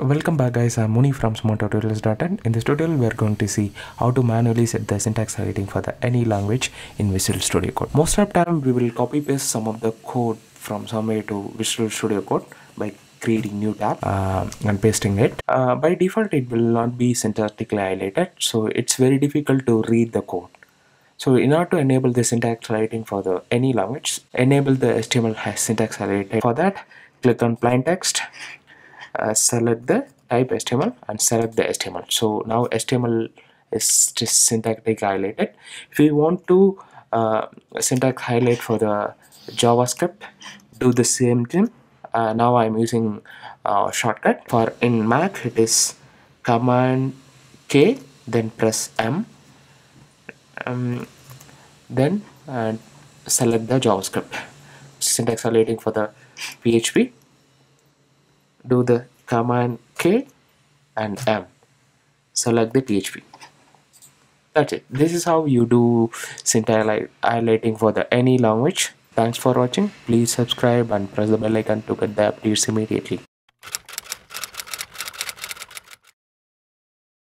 Welcome back guys, I'm Muni from smarttutorials.net. In this tutorial we are going to see how to manually set the syntax highlighting for the any language in Visual Studio Code. Most of the time we will copy paste some of the code from somewhere to Visual Studio Code by creating new tab uh, and pasting it. Uh, by default it will not be syntactically highlighted so it's very difficult to read the code. So in order to enable the syntax highlighting for the any language, enable the HTML syntax highlighting. For that, click on plain text uh, select the type HTML and select the HTML. So now HTML is just syntactic highlighted. If you want to uh, syntax highlight for the JavaScript, do the same thing. Uh, now I'm using uh, shortcut for in Mac it is Command K then press M um, then uh, select the JavaScript syntax highlighting for the PHP do the command K and M. Select the PHP that's it. This is how you do syntax highlighting for the any language. Thanks for watching. Please subscribe and press the bell icon to get the updates immediately